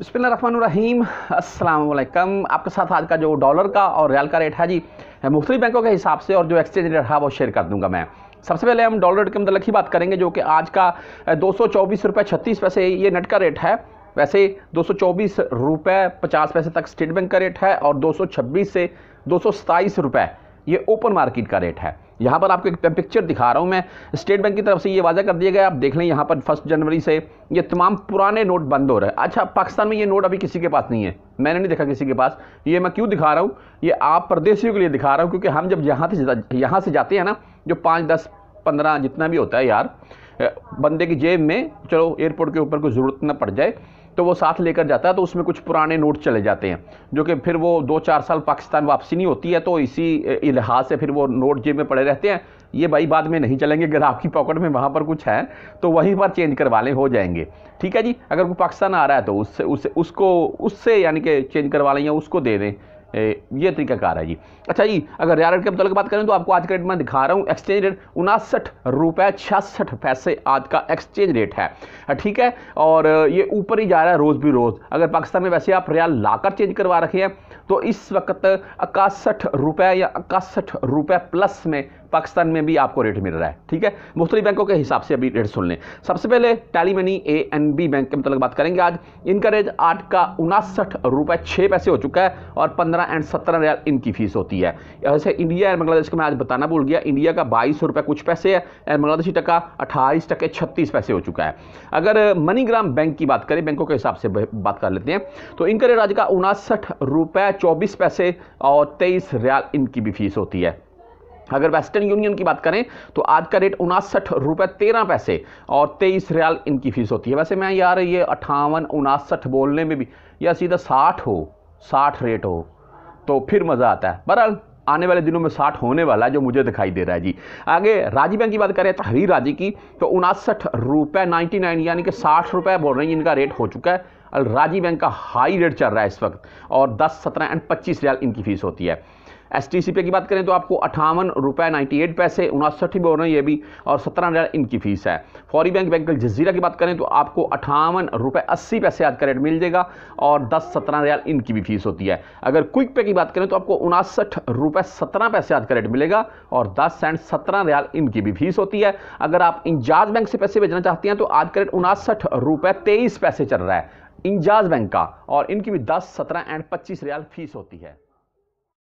अस्सलाम वालेकुम आपके साथ आज का जो डॉलर का और रियाल का रेट है जी, मुख्तलिफ़ बैंकों के हिसाब से और जो एक्सचेंज रेट है वो शेयर कर दूँगा मैं। सबसे पहले हम डॉलर रेट के मतलब ही बात करेंगे, जो कि आज का दो सौ चौबीस रुपये छत्तीस पैसे, ये नेट का रेट है। वैसे दो सौ चौबीस रुपये पचास पैसे तक स्टेट बैंक का रेट है और दो सौ छब्बीस से दो सौ सताईस रुपये ये ओपन मार्केट का रेट है। यहाँ पर आपको एक पिक्चर दिखा रहा हूँ मैं। स्टेट बैंक की तरफ़ से ये वादा कर दिया गया। आप देख लें यहाँ पर फ़र्स्ट जनवरी से ये तमाम पुराने नोट बंद हो रहे हैं। अच्छा पाकिस्तान में ये नोट अभी किसी के पास नहीं है। मैंने नहीं देखा किसी के पास। ये मैं क्यों दिखा रहा हूँ? ये आप परदेशियों के लिए दिखा रहा हूँ, क्योंकि हम जब यहाँ से यहाँ से जाते हैं ना, जो पाँच, दस, पंद्रह जितना भी होता है यार बंदे की जेब में, चलो एयरपोर्ट के ऊपर कोई ज़रूरत ना पड़ जाए। तो वो साथ लेकर जाता है तो उसमें कुछ पुराने नोट चले जाते हैं, जो कि फिर वो दो चार साल पाकिस्तान वापसी नहीं होती है तो इसी लिहाज से फिर वो नोट जेब में पड़े रहते हैं। ये भाई बाद में नहीं चलेंगे, अगर आपकी पॉकेट में वहाँ पर कुछ है तो वहीं पर चेंज करवा लें, हो जाएँगे। ठीक है जी? अगर वो पाकिस्तान आ रहा है तो उससे उससे उसको, उससे यानी कि चेंज करवा लें या उसको दे दें। ये तरीकाकार है जी। अच्छा जी, अगर रियाल रेट के मुताबिक बात करें तो आपको आज का रेट मैं दिखा रहा हूँ एक्सचेंज रेट उनासठ रुपये छियासठ पैसे आज का एक्सचेंज रेट है। ठीक है, और ये ऊपर ही जा रहा है रोज़ भी रोज़। अगर पाकिस्तान में वैसे आप रियाल लाकर चेंज करवा रखे हैं तो इस वक्त इक्यासठ रुपये या इक्यासठ रुपये प्लस में पाकिस्तान में भी आपको रेट मिल रहा है, ठीक है? मुख्तलि बैंकों के हिसाब से अभी रेट सुन लें। सबसे पहले tally money A N B bank के मतलब बात करेंगे आज। इनका रेट आठ का उनासठ रुपये छः पैसे हो चुका है और पंद्रह एंड सत्रह रियाल इनकी फ़ीस होती है। ऐसे इंडिया एंड बांग्लादेश को मैं आज बताना भूल गया। इंडिया का बाईस रुपये कुछ पैसे है एंड बांग्लादेशी टका अट्ठाईस टके छत्तीस पैसे हो चुका है। अगर मनीग्राम बैंक की बात करें, बैंकों के हिसाब से बात कर लेते हैं तो इनका रेट आज का उनासठ रुपये चौबीस पैसे और तेईस रियाल इनकी भी फ़ीस होती है। अगर वेस्टर्न यूनियन की बात करें तो आज का रेट उनासठ रुपये तेरह पैसे और तेईस रियाल इनकी फ़ीस होती है। वैसे मैं यार ये अट्ठावन, उनासठ बोलने में भी। या सीधा साठ हो, साठ रेट हो तो फिर मज़ा आता है। बहरहाल, आने वाले दिनों में साठ होने वाला है, जो मुझे दिखाई दे रहा है जी। आगे राज़ी बैंक की बात करें, तहरीर राज़ी की तो उनासठ रुपये नाइन्टी नाइन, यानी कि साठ रुपये बोल रहे हैं, इनका रेट हो चुका है। अल राज़ी बैंक का हाई रेट चल रहा है इस वक्त और दस, सत्रह एंड पच्चीस रियाल इनकी फ़ीस होती है। एस टी सी पे की बात करें तो आपको अठावन रुपये नाइन्टी एट पैसे, उनासठ ही बोल रहे हैं ये भी, और सत्रह हज़ार इनकी फ़ीस है। फौरी बैंक बैंक जजीरा की बात करें तो आपको अठावन रुपये अस्सी पैसे आज का रेट मिल जाएगा, और दस सत्रह हज़ार इनकी भी फ़ीस होती है। अगर क्विक पे की बात करें तो आपको उनासठ रुपये सत्रह पैसे आज का रेट मिलेगा, और दस एंड सत्रह रियाल इनकी भी फ़ीस होती है। अगर आप इंजाज बैंक से पैसे भेजना चाहते हैं तो आज का रेट उनासठ रुपये तेईस पैसे चल रहा है, इंजाज बैंक का, और इनकी भी दस, सत्रह एंड पच्चीस रियाल फ़ीस होती है।